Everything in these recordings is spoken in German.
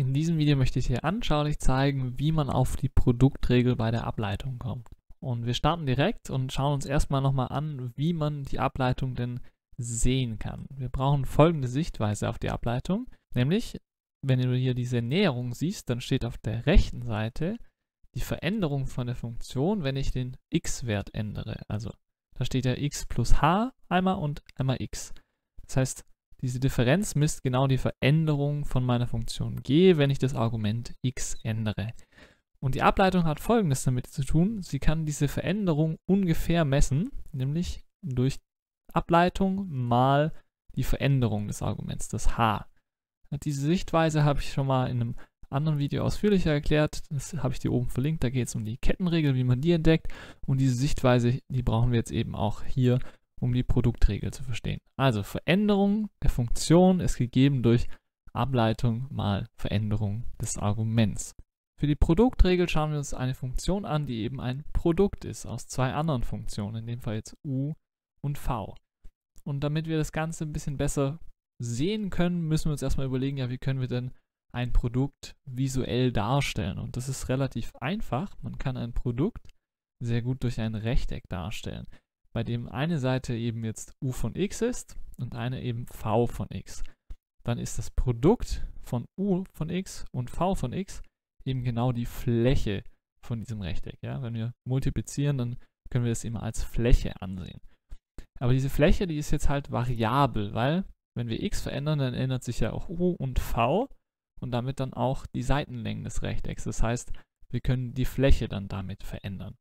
In diesem Video möchte ich dir anschaulich zeigen, wie man auf die Produktregel bei der Ableitung kommt. Und wir starten direkt und schauen uns erstmal nochmal an, wie man die Ableitung denn sehen kann. Wir brauchen folgende Sichtweise auf die Ableitung, nämlich wenn du hier diese Näherung siehst, dann steht auf der rechten Seite die Veränderung von der Funktion, wenn ich den x-Wert ändere. Also da steht ja x plus h einmal und einmal x. Das heißt, diese Differenz misst genau die Veränderung von meiner Funktion g, wenn ich das Argument x ändere. Und die Ableitung hat folgendes damit zu tun, sie kann diese Veränderung ungefähr messen, nämlich durch Ableitung mal die Veränderung des Arguments, das h. Diese Sichtweise habe ich schon mal in einem anderen Video ausführlicher erklärt. Das habe ich dir oben verlinkt. Da geht es um die Kettenregel, wie man die entdeckt. Und diese Sichtweise, die brauchen wir jetzt eben auch hier, um die Produktregel zu verstehen. Also Veränderung der Funktion ist gegeben durch Ableitung mal Veränderung des Arguments. Für die Produktregel schauen wir uns eine Funktion an, die eben ein Produkt ist aus zwei anderen Funktionen, in dem Fall jetzt u und v. Und damit wir das Ganze ein bisschen besser sehen können, müssen wir uns erstmal überlegen, ja, wie können wir denn ein Produkt visuell darstellen. Und das ist relativ einfach. Man kann ein Produkt sehr gut durch ein Rechteck darstellen bei dem eine Seite eben jetzt u von x ist und eine eben v von x. Dann ist das Produkt von u von x und v von x eben genau die Fläche von diesem Rechteck. Ja? Wenn wir multiplizieren, dann können wir das immer als Fläche ansehen. Aber diese Fläche, die ist jetzt halt variabel, weil wenn wir x verändern, dann ändert sich ja auch u und v und damit dann auch die Seitenlängen des Rechtecks. Das heißt, wir können die Fläche dann damit verändern.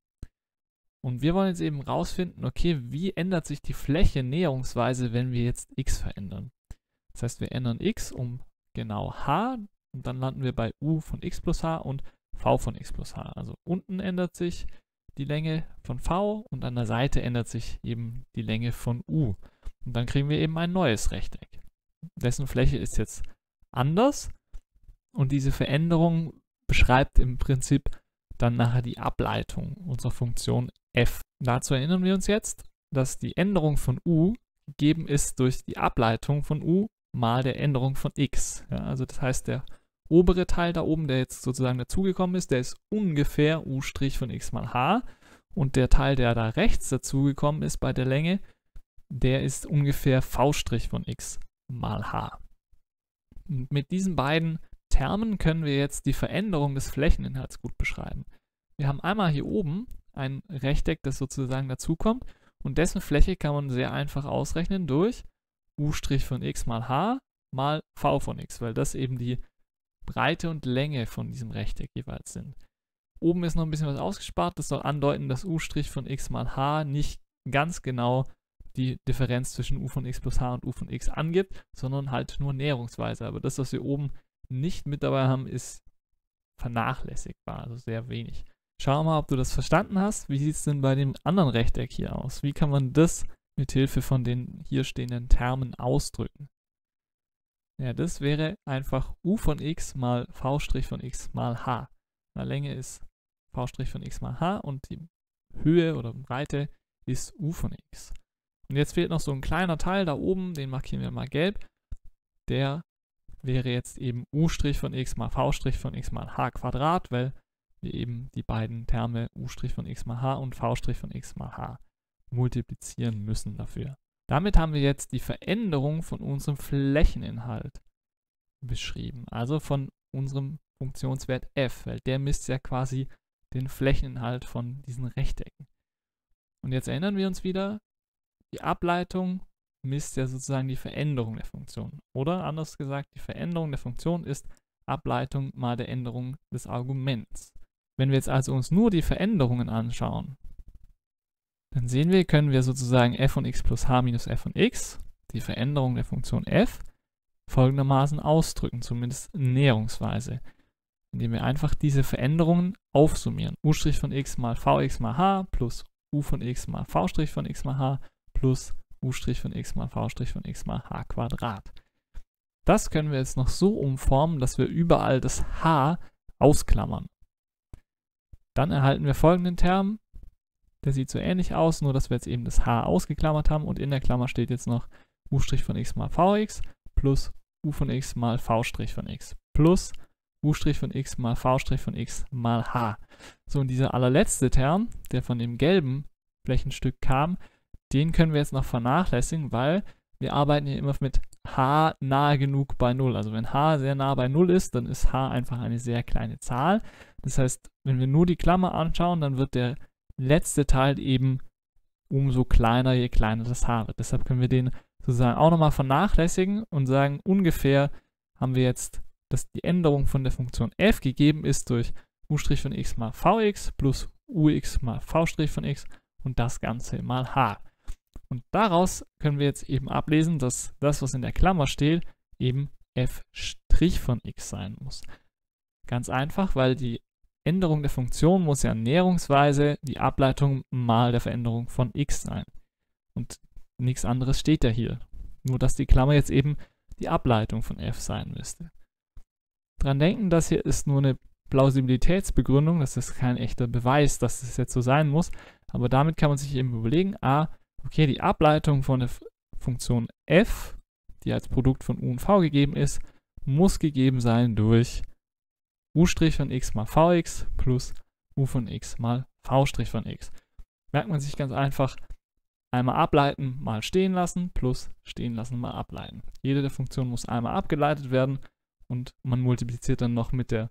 Und wir wollen jetzt eben rausfinden, okay, wie ändert sich die Fläche näherungsweise, wenn wir jetzt x verändern. Das heißt, wir ändern x um genau h und dann landen wir bei u von x plus h und v von x plus h. Also unten ändert sich die Länge von v und an der Seite ändert sich eben die Länge von u. Und dann kriegen wir eben ein neues Rechteck. Dessen Fläche ist jetzt anders und diese Veränderung beschreibt im Prinzip dann nachher die Ableitung unserer Funktion f. Dazu erinnern wir uns jetzt, dass die Änderung von u gegeben ist durch die Ableitung von u mal der Änderung von x. Ja, also das heißt, der obere Teil da oben, der jetzt sozusagen dazugekommen ist, der ist ungefähr u' von x mal h. Und der Teil, der da rechts dazugekommen ist bei der Länge, der ist ungefähr v' von x mal h. Und mit diesen beiden Termen können wir jetzt die Veränderung des Flächeninhalts gut beschreiben. Wir haben einmal hier oben ein Rechteck, das sozusagen dazukommt und dessen Fläche kann man sehr einfach ausrechnen durch u' von x mal h mal v von x, weil das eben die Breite und Länge von diesem Rechteck jeweils sind. Oben ist noch ein bisschen was ausgespart, das soll andeuten, dass u' von x mal h nicht ganz genau die Differenz zwischen u von x plus h und u von x angibt, sondern halt nur näherungsweise. Aber das, was wir oben nicht mit dabei haben, ist vernachlässigbar, also sehr wenig. Schau mal, ob du das verstanden hast. Wie sieht es denn bei dem anderen Rechteck hier aus? Wie kann man das mit Hilfe von den hier stehenden Termen ausdrücken? Ja, das wäre einfach u von x mal v' von x mal h. Die Länge ist v' von x mal h und die Höhe oder Breite ist u von x. Und jetzt fehlt noch so ein kleiner Teil da oben, den markieren wir mal gelb. Der wäre jetzt eben u' von x mal v' von x mal h Quadrat, weil wir eben die beiden Terme u' von x mal h und v' von x mal h multiplizieren müssen dafür. Damit haben wir jetzt die Veränderung von unserem Flächeninhalt beschrieben, also von unserem Funktionswert f, weil der misst ja quasi den Flächeninhalt von diesen Rechtecken. Und jetzt erinnern wir uns wieder, die Ableitung misst ja sozusagen die Veränderung der Funktion. Oder anders gesagt, die Veränderung der Funktion ist Ableitung mal der Änderung des Arguments. Wenn wir jetzt also uns nur die Veränderungen anschauen, dann sehen wir, können wir sozusagen f von x plus h minus f von x, die Veränderung der Funktion f, folgendermaßen ausdrücken, zumindest näherungsweise, indem wir einfach diese Veränderungen aufsummieren. u' von x mal vx mal h plus u von x mal v' von x mal h plus u' von x mal v' von x mal h Quadrat. Das können wir jetzt noch so umformen, dass wir überall das h ausklammern. Dann erhalten wir folgenden Term. Der sieht so ähnlich aus, nur dass wir jetzt eben das h ausgeklammert haben und in der Klammer steht jetzt noch u' von x mal vx plus u von x mal v' von x plus u' von x mal v' von x mal h. So, und dieser allerletzte Term, der von dem gelben Flächenstück kam, den können wir jetzt noch vernachlässigen, weil wir arbeiten hier immer mit h nahe genug bei 0. Also wenn h sehr nah bei 0 ist, dann ist h einfach eine sehr kleine Zahl. Das heißt, wenn wir nur die Klammer anschauen, dann wird der letzte Teil eben umso kleiner, je kleiner das h wird. Deshalb können wir den sozusagen auch nochmal vernachlässigen und sagen, ungefähr haben wir jetzt, dass die Änderung von der Funktion f gegeben ist durch u' von x mal vx plus ux mal v' von x und das Ganze mal h. Und daraus können wir jetzt eben ablesen, dass das, was in der Klammer steht, eben f' von x sein muss. Ganz einfach, weil die Änderung der Funktion muss ja näherungsweise die Ableitung mal der Veränderung von x sein. Und nichts anderes steht ja hier. Nur dass die Klammer jetzt eben die Ableitung von f sein müsste. Dran denken, das hier ist nur eine Plausibilitätsbegründung, das ist kein echter Beweis, dass es das jetzt so sein muss, aber damit kann man sich eben überlegen, a, okay, die Ableitung von der Funktion f, die als Produkt von u und v gegeben ist, muss gegeben sein durch u' von x mal vx plus u von x mal v' von x. Merkt man sich ganz einfach, einmal ableiten, mal stehen lassen, plus stehen lassen, mal ableiten. Jede der Funktionen muss einmal abgeleitet werden und man multipliziert dann noch mit der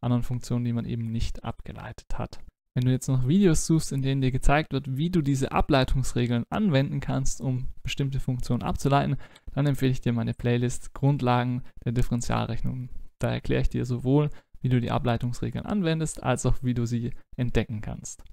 anderen Funktion, die man eben nicht abgeleitet hat. Wenn du jetzt noch Videos suchst, in denen dir gezeigt wird, wie du diese Ableitungsregeln anwenden kannst, um bestimmte Funktionen abzuleiten, dann empfehle ich dir meine Playlist Grundlagen der Differentialrechnung. Da erkläre ich dir sowohl, wie du die Ableitungsregeln anwendest, als auch wie du sie entdecken kannst.